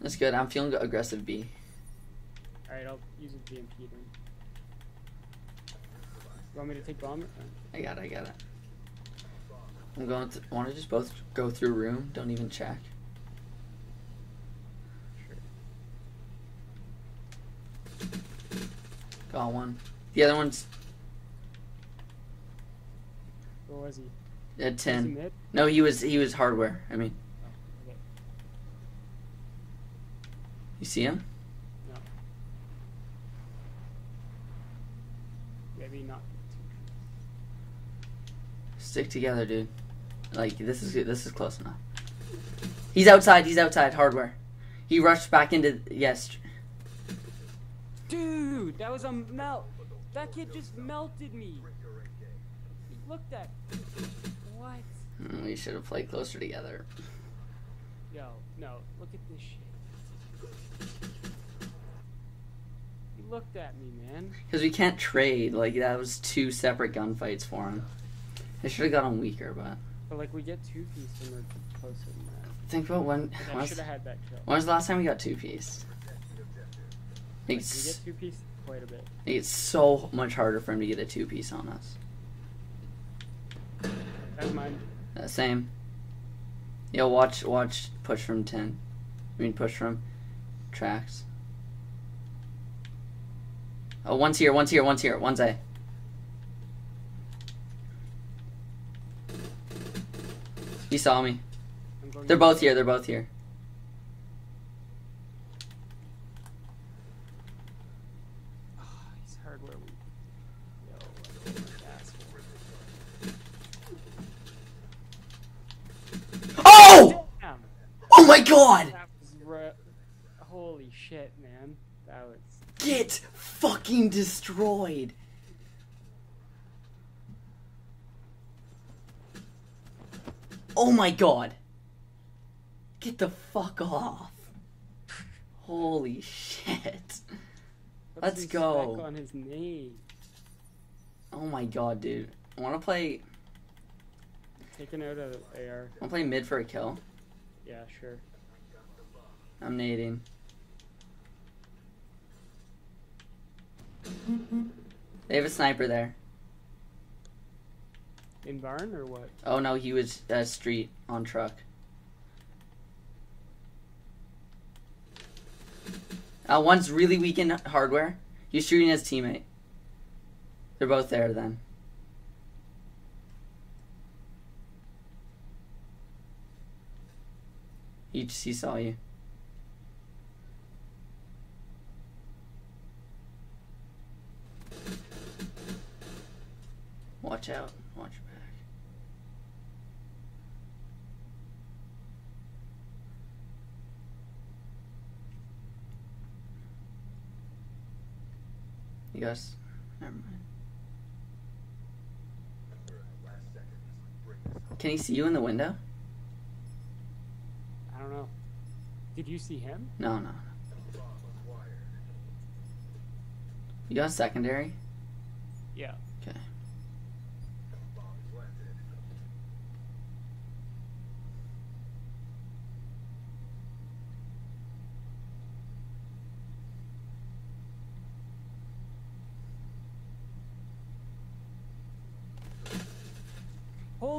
That's good. I'm feeling aggressive B. Alright, I'll use a VMP then. You want me to take bomb? I got it. I got it. I'm going to want to just both go through room. Don't even check. Got one. The other one's Where was he? at Was he ten. No, he was he was hardware. I mean, Oh, okay. you see him? No. Maybe not. Stick together, dude. Like this is this is close enough. He's outside. He's outside. Hardware. He rushed back into yes. Dude, that was a melt. That kid just melted me. He looked at. What? Mm, We should have played closer together. Yo, no, look at this shit. Looked at me, man. Because we can't trade. Like that was two separate gunfights for him. I should have got him weaker, but But like, we get two piece when we're closer than that. think about when. I should was, have had that kill. when was the last time we got two piece? Like, It's, we get two piece quite a bit. it's so much harder for him to get a two piece on us. That's mine. Uh, same. Yo, watch, watch, push from ten. I mean, push from tracks. Oh, one's here, one's here, one's here, one's A. He saw me. They're both here. They're both here. Oh, he's hardware weak. Yo, what an asshole. Oh! Oh my God! That was re- Holy shit, man. That was. Get fucking destroyed. Oh my God! Get the fuck off! Holy shit! Put Let's go. on his name. Oh my God, dude! I want to play. Taken out of AR. I want to play mid for a kill. Yeah, sure. I'm nading. They have a sniper there. In barn or what? Oh no, he was uh, street on truck. Uh, one's really weak in hardware. He's shooting his teammate. They're both there then. He, he saw you. Watch out. Watch your back. You guys, never mind. Can he see you in the window? I don't know. Did you see him? No, no. You got secondary? Yeah. Okay.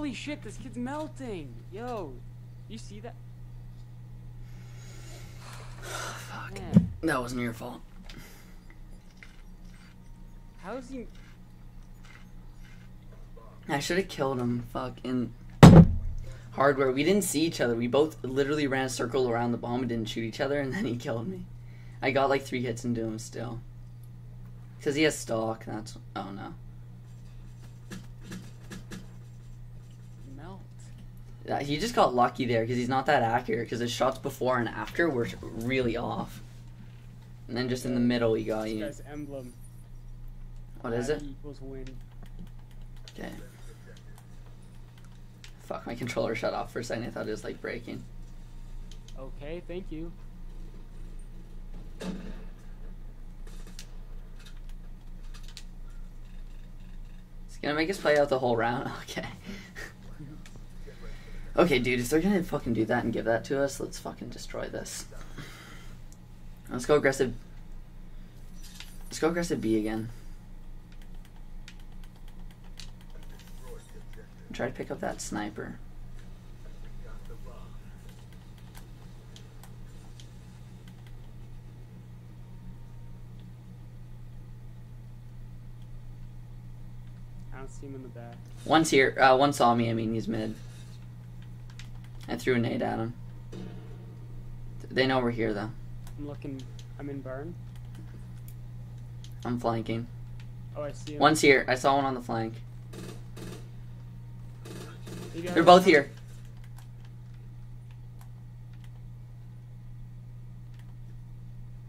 Holy shit, this kid's melting. Yo, you see that? Fuck. Man, That wasn't your fault. how is he? I should have killed him. Fuck. In hardware, we didn't see each other. We both literally ran a circle around the bomb and didn't shoot each other, and then he killed me. I got like three hits into him still. Because he has stock. That's. Oh no. Melt. Uh, Uh, he just got lucky there because he's not that accurate. Because his shots before and after were really off. And then just in the middle, he got you. guy's emblem. What is it? Okay. Fuck, my controller shut off for a second. I thought it was like breaking. Okay, thank you. It's gonna make us play out the whole round. Okay. Okay, dude, if they're gonna fucking do that and give that to us, let's fucking destroy this. Let's go aggressive. Let's go aggressive B again. Try to pick up that sniper. I don't see him in the back. One's here. Uh, one saw me. I mean, he's mid. Threw a nade at him. They know we're here, though. I'm looking. I'm in burn. I'm flanking. Oh, I see him. One's here. I saw one on the flank. They're both here.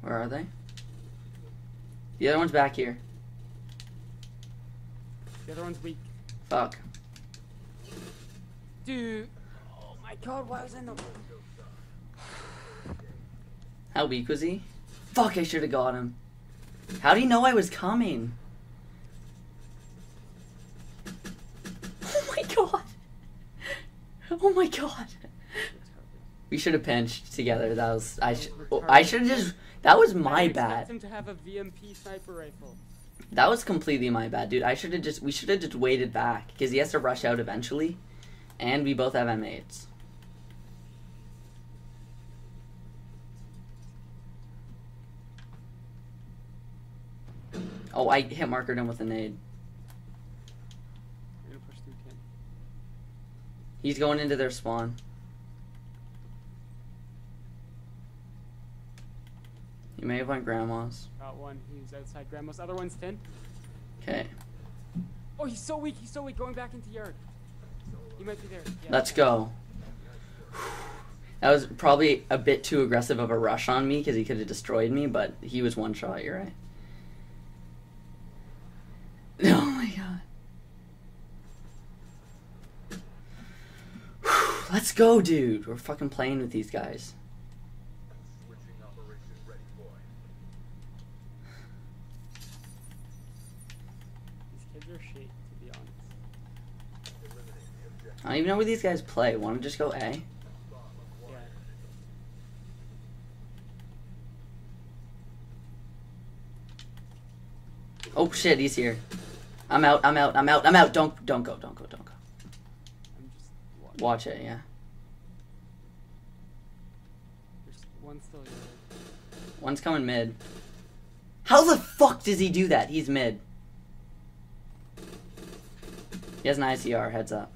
Where are they? The other one's back here. The other one's weak. Fuck. Dude. Oh my god, why was I in the. How weak was he? Fuck, I should have got him. How do you know I was coming? Oh my god. Oh my god. We should have pinched together. That was I. Sh- oh, I should have just. That was my bad. him to have a VMP sniper rifle. That was completely my bad, dude. I should have just. We should have just waited back because he has to rush out eventually, and we both have M8s. Oh, I hit marker him with a nade. I'm gonna push through Ken. He's going into their spawn. He may have went grandma's. Got one. He's outside grandma's. Other one's 10. Okay, Oh, he's so weak. He's so weak. Going back into yard. He might be there. Yeah, let's okay. go. That was probably a bit too aggressive of a rush on me because he could have destroyed me, but he was one shot. You're right. Oh my god. Let's go, dude. We're fucking playing with these guys. These kids are shit, to be honest. I don't even know where these guys play. Want to just go A? Yeah. Oh shit, he's here. I'm out. I'm out. I'm out. I'm out. Don't don't go. Don't go. Don't go. I'm just. What? Watch it. Yeah. There's one still here. One's coming mid. How the fuck does he do that? He's mid. He has an ICR. Heads up.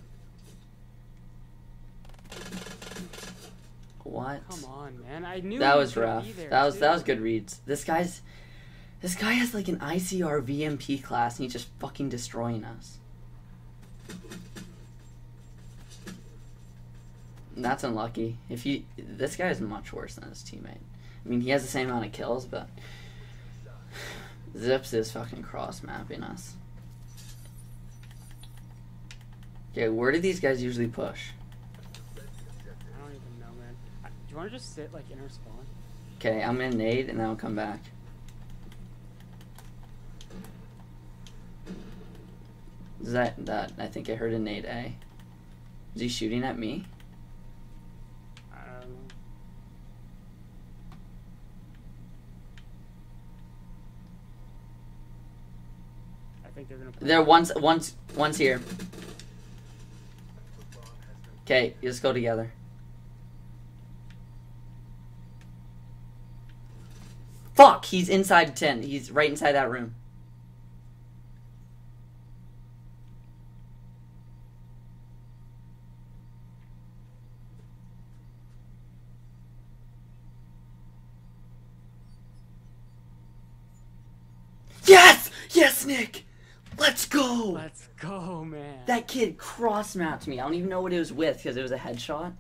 What? Come on, man. I knew That was rough. there, That was that was good reads. This guy's this guy has like an ICR VMP class and he's just fucking destroying us. That's unlucky. If he this guy is much worse than his teammate. I mean, he has the same amount of kills, but Zips is fucking cross mapping us. Okay, where do these guys usually push? I don't even know, man. I, do you want to just sit like in our spawn? Okay, I'm gonna nade and then I'll come back. Is that that? I think I heard a nade A. Is he shooting at me? I don't know. I think they're gonna. Play. There, one's one's one's here. Okay, let's go together. Fuck! He's inside ten. He's right inside that room. Yes! Yes, Nick! Let's go! Let's go, man. That kid cross mapped me. I don't even know what it was with because it was a headshot.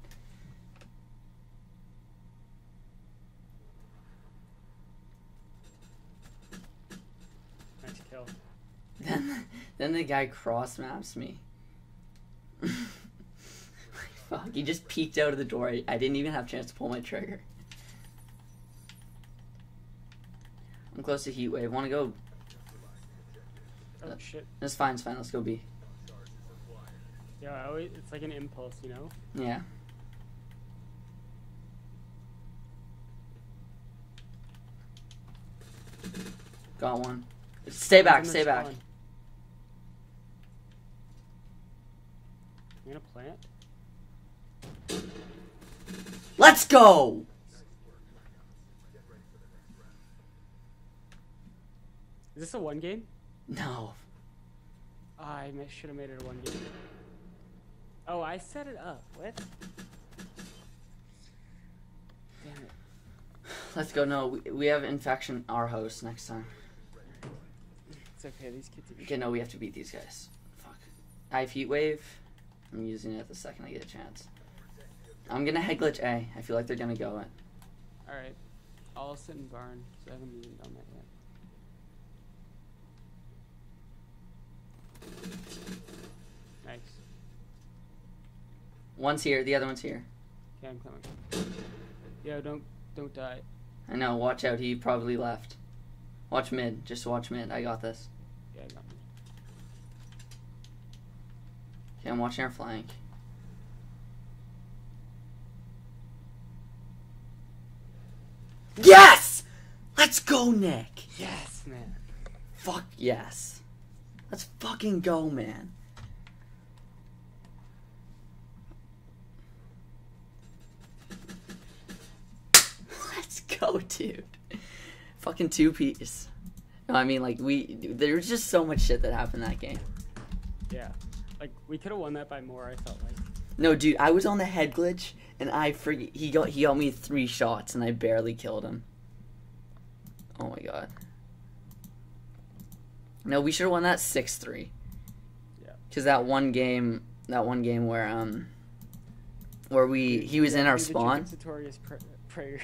nice kill. Then, then the guy cross maps me. Fuck, he just peeked out of the door. I, I didn't even have a chance to pull my trigger. I'm close to heat wave. Want to go? Oh shit. It's fine. It's fine. Let's go B. Yeah, I always, it's like an impulse, you know. Yeah. Got one. Stay back, stay back. You gonna plant? Let's go! Is this a one game? No. Ah, I should have made it a one game. Oh, I set it up. What? Damn it. Let's go. No, we, we have infection our host next time. It's okay. These kids are. Okay, no, we have to beat these guys. Fuck. I have heat wave. I'm using it the second I get a chance. I'm gonna head glitch A. I feel like they're gonna go it. All right. I'll sit in barn. 'cause I haven't even done that yet. Nice. One's here, the other one's here. Okay, I'm coming. Yo, don't don't die. I know, watch out, he probably left. Watch mid, just watch mid. I got this. Yeah, I got me. Okay, I'm watching our flank. Yes! Let's go, Nick! Yes, man. Fuck yes. Let's fucking go, man. Let's go, dude. Fucking two piece. No, I mean, like, we. There was just so much shit that happened that game. Yeah. Like we could have won that by more. I felt like. No, dude, I was on the head glitch, and I forget. He got he got me three shots, and I barely killed him. Oh my god. No, we should have won that six three. Yeah. Cause that one game, that one game where um, where we he was in our spawn. Prayers.